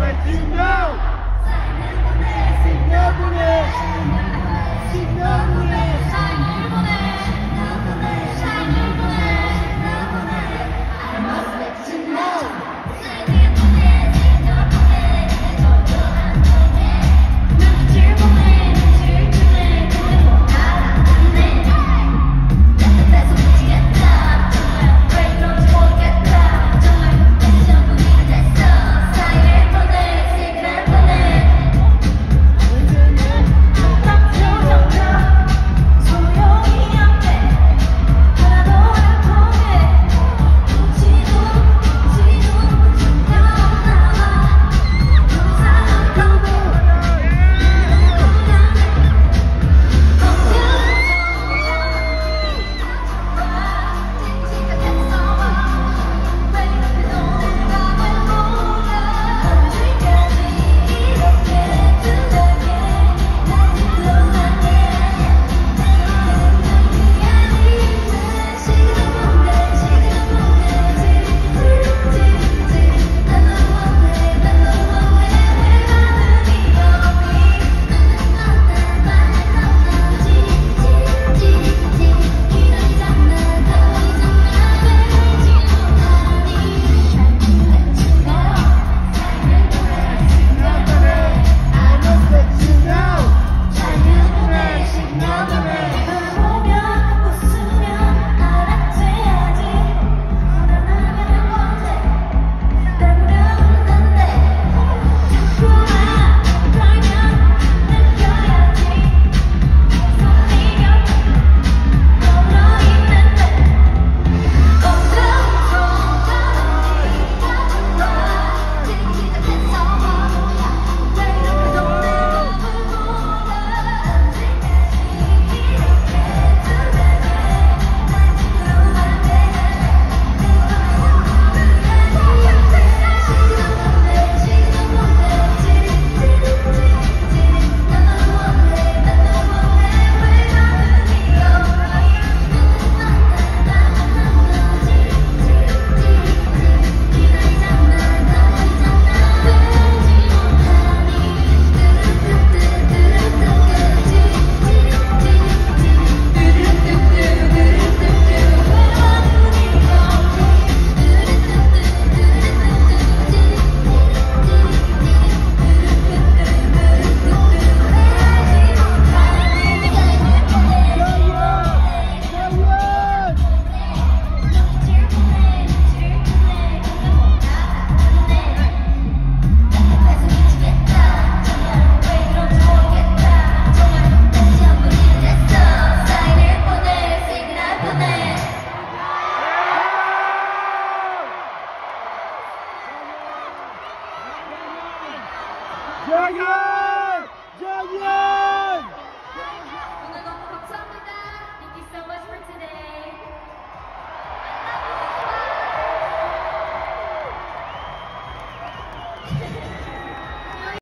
let you know. Ja, ja!